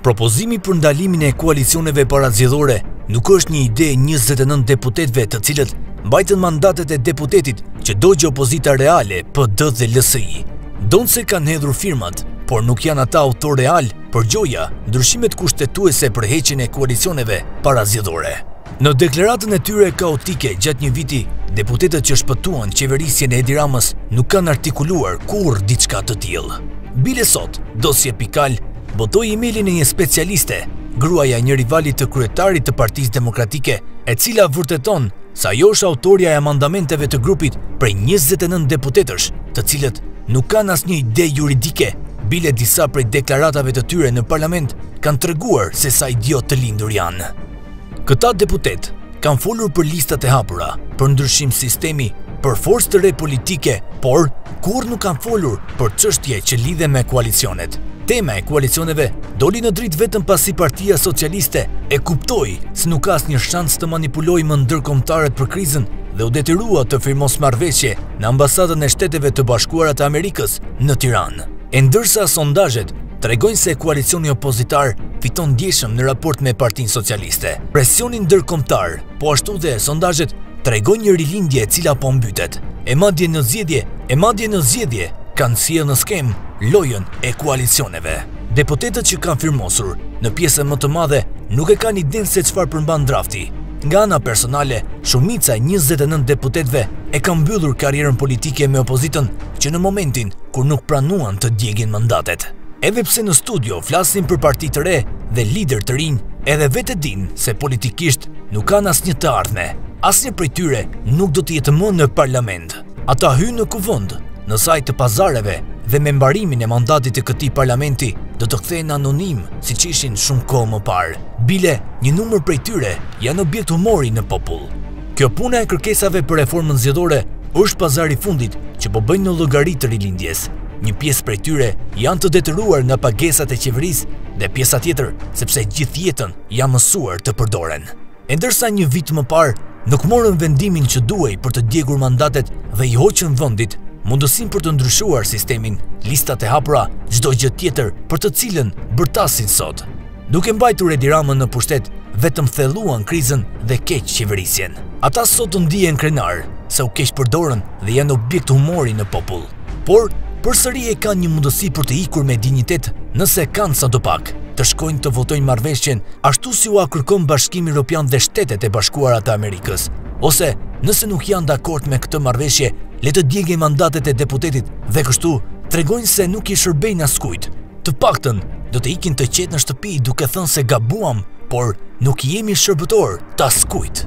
Propozimi për ndalimin e koalicioneve parazgjedhore nuk është një ide 29 deputetëve të cilët mbajtën mandatet e deputetit që dogji opozita reale PD dhe LSI. Ndonëse kanë hedhur firmat, por nuk janë ata autorë realë për gjoja ndryshimet kushtetuese për heqjen e koalicioneve parazgjedhore. Në deklaratën e tyre kaotike gjatë një viti, deputetët që shpëtuan qeverisjen e Edi Ramës nuk kanë artikuluar kurrë diçka të tillë. Bile sot, dosje Pikal botoi emailin e një specialiste, gruaja e një rivalit të kryetarit të Partisë Demokratike, e cila vërteton se ajo është autorja e amandamenteve të grupit prej 29 deputetësh, të cilët nuk kanë asnjë ide juridike, bile disa prej deklaratave të tyre në parlament kanë treguar se sa idiotë të lindur janë. Këta deputetë kanë folur për listat e hapura, për ndryshim sistemi, për forcë të re politike, por kurrë nuk kanë folur për çështje që lidhen me koalicionet. Tema e koalicioneve doli në dritë vetëm pasi Partia Socialiste e kuptoi se nuk ka asnjë shans të manipulojë më ndërkombëtarët për krizën dhe u detyrua të firmosë marrëveshje në Ambasadën e Shteteve të Bashkuara të Amerikës në Tiranë. E ndërsa sondazhet tregojnë se koalicioni opozitar fiton ndjeshëm në raport me Partinë Socialiste. Presioni ndërkombëtar, po ashtu dhe sondazhet tregojnë një rilindje e cila po mbytet. E madje në zgjedhje, e madje në zgjedhje kanë sjellë në skemë lojën e koalicioneve. Deputetët që kanë firmosur, në pjesën më të madhe, nuk e kanë idenë se çfarë përmban drafti. Nga ana personale, shumica e 29 deputetëve e kanë mbyllur karrierën politike me opozitën që në momentin kur nuk pranuan të djegin mandatet. Edhe pse në studio flasin për parti të re dhe liderë të rinj, edhe vetë e dinë se politikisht nuk kanë asnjë të ardhme. Asnjë prej tyre nuk do të jetë më në parlament. Ata hynë në Kuvend, në sajë të pazareve dhe me mbarimin e mandatit të këtij parlamenti do të kthehen anonimë siç ishin shumë kohë më parë. Bile, një numër prej tyre janë objekt humori në popull. Kjo puna e kërkesave për reformën zgjedhore është pazar i fundit që po bëjnë në llogari të Rilindjes. Një pjesë prej tyre janë të detyruar nga pagesat e qeverisë dhe pjesa tjetër sepse gjithë jetën janë mësuar të përdoren. E ndërsa një vit më parë nuk morën vendimin që duhej për të djegur mandatet dhe i hoqën vendit mundësinë për të ndryshuar sistemin, listat e hapura, çdo gjë tjetër për të cilën bërtasin sot. Duke mbajtur Edi Ramën në pushtet, vetëm thelluan krizën dhe keqqeverisjen. Ata sot të ndihen krenarë, se u keqpërdorën dhe janë objekt humori në popull. Por, përsëri e kanë një mundësi për të ikur me dinjitet nëse e kanë sadopak, të shkojnë të votojnë marrëveshjen ashtu si ua kërkon Bashkimi Europian dhe Shtetet e Bashkuara të Amerikës. Ose, nëse nuk janë dakord me këtë marrëveshje, le të djegin mandatet e deputetit dhe kështu tregojnë se nuk i shërbejnë askujt. Të paktën do të ikin të qetë në shtëpi duke thënë se gabuam, por nuk jemi shërbëtorë të askujt.